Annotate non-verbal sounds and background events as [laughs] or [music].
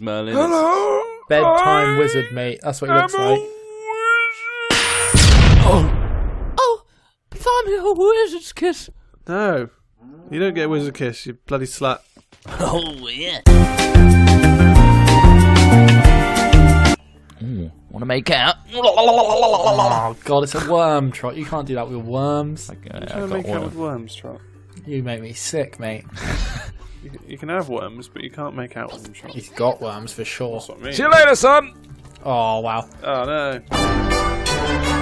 Merlin. Hello. Bedtime I wizard, mate. That's what he looks am a like. Oh, oh, finally a wizard's kiss. No, you don't get a wizard kiss. You bloody slut. [laughs] Oh yeah. Want to make out? Oh god, it's a worm, Trott. You can't do that with worms. Okay, I'm I've to got make out with worms, Trott. You make me sick, mate. [laughs] You, you can have worms, but you can't make out with them, Trott. He's got worms for sure. That's what I mean. See you later, son. Oh wow. Oh no.